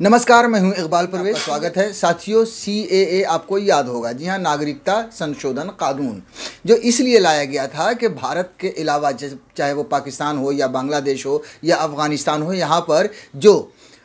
नमस्कार मैं हूँ इकबाल परवेज स्वागत है। साथियों सी ए ए आपको याद होगा। जी हाँ नागरिकता संशोधन कानून जो इसलिए लाया गया था कि भारत के अलावा चाहे वो पाकिस्तान हो या बांग्लादेश हो या अफ़गानिस्तान हो यहाँ पर जो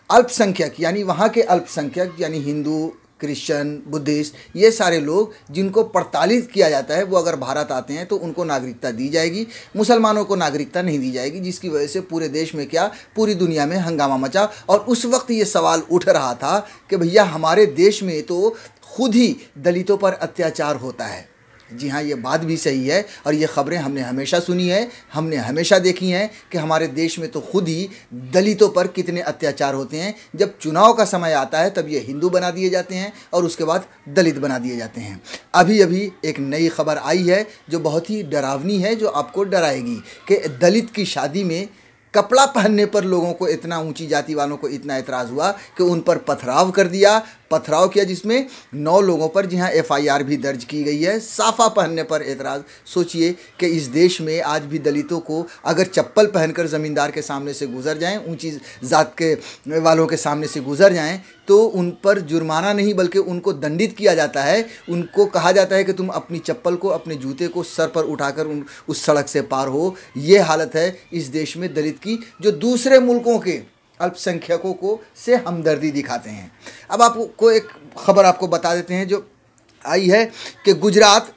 अल्पसंख्यक यानी वहाँ के अल्पसंख्यक यानी हिंदू क्रिश्चियन, बुद्धिस्ट, ये सारे लोग जिनको प्रताड़ित किया जाता है, वो अगर भारत आते हैं तो उनको नागरिकता दी जाएगी, मुसलमानों को नागरिकता नहीं दी जाएगी, जिसकी वजह से पूरे देश में क्या, पूरी दुनिया में हंगामा मचा। और उस वक्त ये सवाल उठ रहा था कि भैया हमारे देश में तो खुद ही दलितों पर अत्याचार होता है। जी हाँ ये बात भी सही है और ये ख़बरें हमने हमेशा सुनी है, हमने हमेशा देखी हैं कि हमारे देश में तो खुद ही दलितों पर कितने अत्याचार होते हैं। जब चुनाव का समय आता है, तब ये हिंदू बना दिए जाते हैं और उसके बाद दलित बना दिए जाते हैं। अभी अभी एक नई खबर आई है जो बहुत ही डरावनी है, जो आपको डराएगी कि दलित की शादी में कपड़ा पहनने पर लोगों को इतना ऊँची जाति वालों को इतना एतराज़ हुआ कि उन पर पथराव कर दिया पथराव किया, जिसमें नौ लोगों पर जी हाँ एफ़ भी दर्ज की गई है। साफा पहनने पर एतराज़। सोचिए कि इस देश में आज भी दलितों को अगर चप्पल पहनकर ज़मींदार के सामने से गुजर जाएँ, ऊँची ज़ात के वालों के सामने से गुजर जाएँ तो उन पर जुर्माना नहीं, बल्कि उनको दंडित किया जाता है। उनको कहा जाता है कि तुम अपनी चप्पल को, अपने जूते को सर पर उठाकर उन, उस सड़क से पार हो। ये हालत है इस देश में दलित की, जो दूसरे मुल्कों के अल्पसंख्यकों को से हमदर्दी दिखाते हैं। अब आपको एक खबर आपको बता देते हैं जो आई है कि गुजरात,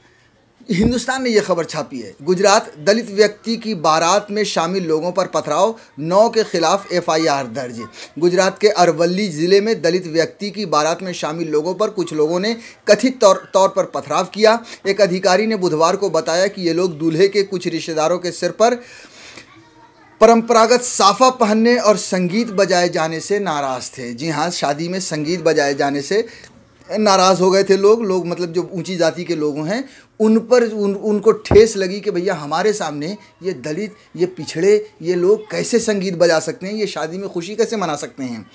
हिंदुस्तान ने यह खबर छापी है। गुजरात, दलित व्यक्ति की बारात में शामिल लोगों पर पथराव, नौ के खिलाफ एफआईआर दर्ज। गुजरात के अरवली ज़िले में दलित व्यक्ति की बारात में शामिल लोगों पर कुछ लोगों ने कथित तौर तौर पर पथराव किया। एक अधिकारी ने बुधवार को बताया कि ये लोग दूल्हे के कुछ रिश्तेदारों के सिर पर परंपरागत साफा पहनने और संगीत बजाए जाने से नाराज़ थे। जी हाँ शादी में संगीत बजाए जाने से नाराज़ हो गए थे लोग। लोग मतलब जो ऊँची जाति के लोग हैं, उन पर उन, उनको ठेस लगी कि भैया हमारे सामने ये दलित, ये पिछड़े, ये लोग कैसे संगीत बजा सकते हैं, ये शादी में खुशी कैसे मना सकते हैं?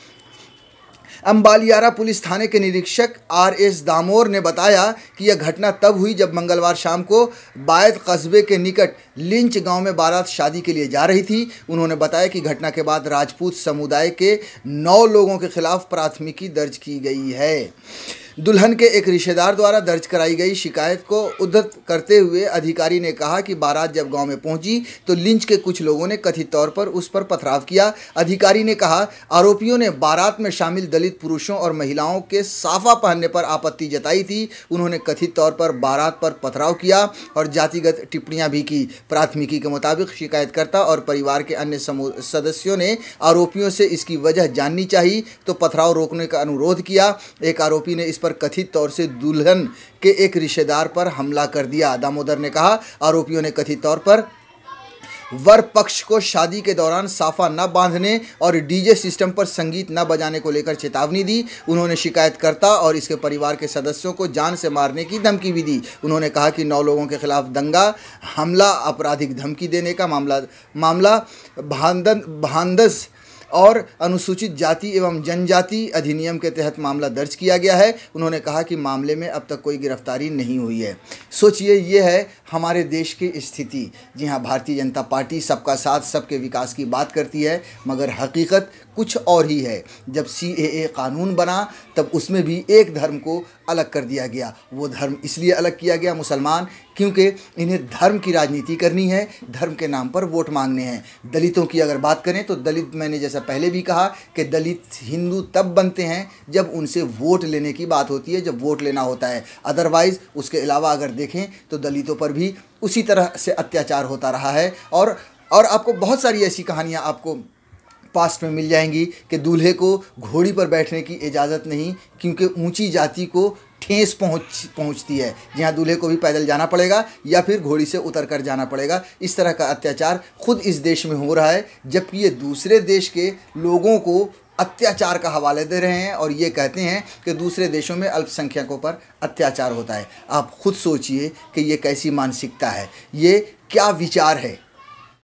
अम्बालियारा पुलिस थाने के निरीक्षक आर एस दामोर ने बताया कि यह घटना तब हुई जब मंगलवार शाम को बायत कस्बे के निकट लिंच गाँव में बारात शादी के लिए जा रही थी। उन्होंने बताया कि घटना के बाद राजपूत समुदाय के नौ लोगों के खिलाफ प्राथमिकी दर्ज की गई है। दुल्हन के एक रिश्तेदार द्वारा दर्ज कराई गई शिकायत को उद्धत करते हुए अधिकारी ने कहा कि बारात जब गाँव में पहुँची तो लिंच के कुछ लोगों ने कथित तौर पर उस पर पथराव किया। अधिकारी ने कहा, आरोपियों ने बारात में शामिल दलित पुरुषों और महिलाओं के साफा पहनने पर आपत्ति जताई थी। उन्होंने कथित तौर पर बारात पर पथराव किया और जातिगत टिप्पणियाँ भी की। प्राथमिकी के मुताबिक शिकायतकर्ता और परिवार के अन्य सदस्यों ने आरोपियों से इसकी वजह जाननी चाहिए तो पथराव रोकने का अनुरोध किया। एक आरोपी ने इस पर कथित तौर से दुल्हन के एक रिश्तेदार पर हमला कर दिया। दामोदर ने कहा, आरोपियों ने कथित तौर पर वर पक्ष को शादी के दौरान साफा न बांधने और डीजे सिस्टम पर संगीत न बजाने को लेकर चेतावनी दी। उन्होंने शिकायतकर्ता और इसके परिवार के सदस्यों को जान से मारने की धमकी भी दी। उन्होंने कहा कि नौ लोगों के खिलाफ दंगा, हमला, आपराधिक धमकी देने का मामला मामला भांदन, भांदस और अनुसूचित जाति एवं जनजाति अधिनियम के तहत मामला दर्ज किया गया है। उन्होंने कहा कि मामले में अब तक कोई गिरफ्तारी नहीं हुई है। सोचिए, ये है हमारे देश की स्थिति। जी हाँ भारतीय जनता पार्टी सबका साथ, सबके विकास की बात करती है, मगर हकीकत कुछ और ही है। जब सी ए कानून बना, तब उसमें भी एक धर्म को अलग कर दिया गया। वो धर्म इसलिए अलग किया गया मुसलमान, क्योंकि इन्हें धर्म की राजनीति करनी है, धर्म के नाम पर वोट मांगने हैं। दलितों की अगर बात करें तो दलित, मैंने जैसा पहले भी कहा कि दलित हिंदू तब बनते हैं, जब उनसे वोट लेने की बात होती है, जब वोट लेना होता है। अदरवाइज़ उसके अलावा अगर देखें तो दलितों पर भी उसी तरह से अत्याचार होता रहा है। और और आपको बहुत सारी ऐसी कहानियाँ आपको पास्ट में मिल जाएँगी कि दूल्हे को घोड़ी पर बैठने की इजाज़त नहीं, क्योंकि ऊँची जाति को ठेस पहुँच, पहुँचती है। जहाँ दूल्हे को भी पैदल जाना पड़ेगा या फिर घोड़ी से उतर कर जाना पड़ेगा। इस तरह का अत्याचार खुद इस देश में हो रहा है, जबकि ये दूसरे देश के लोगों को अत्याचार का हवाले दे रहे हैं और ये कहते हैं कि दूसरे देशों में अल्पसंख्यकों पर अत्याचार होता है। आप खुद सोचिए कि ये कैसी मानसिकता है। ये क्या विचार है?